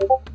you